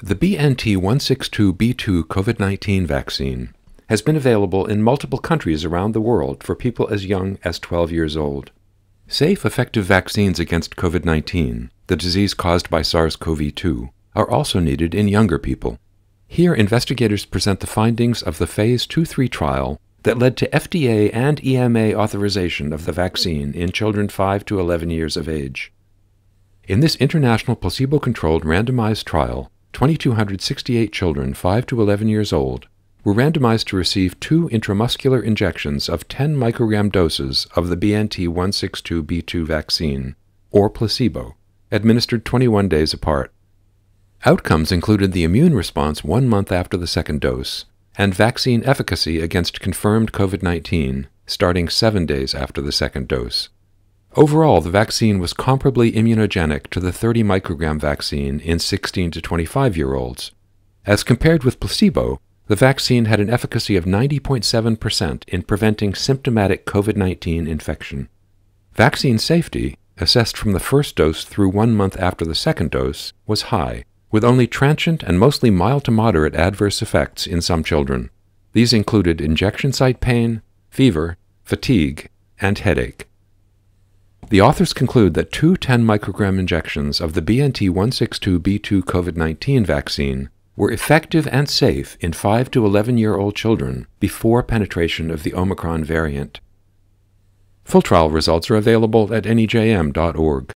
The BNT162b2 COVID 19 vaccine has been available in multiple countries around the world for people as young as 12 years old. Safe, effective vaccines against COVID 19, the disease caused by SARS CoV 2, are also needed in younger people. Here, investigators present the findings of the Phase 2 3 trial that led to FDA and EMA authorization of the vaccine in children 5 to 11 years of age. In this international placebo controlled randomized trial, 2,268 children 5 to 11 years old were randomized to receive two intramuscular injections of 10 microgram doses of the BNT 162b2 vaccine, or placebo, administered 21 days apart. Outcomes included the immune response one month after the second dose and vaccine efficacy against confirmed COVID 19 starting seven days after the second dose. Overall, the vaccine was comparably immunogenic to the 30 microgram vaccine in 16 to 25 year olds. As compared with placebo, the vaccine had an efficacy of 90.7% in preventing symptomatic COVID 19 infection. Vaccine safety, assessed from the first dose through one month after the second dose, was high, with only transient and mostly mild to moderate adverse effects in some children. These included injection site pain, fever, fatigue, and headache. The authors conclude that two 10 microgram injections of the BNT 162b2 COVID 19 vaccine were effective and safe in 5 to 11 year old children before penetration of the Omicron variant. Full trial results are available at nejm.org.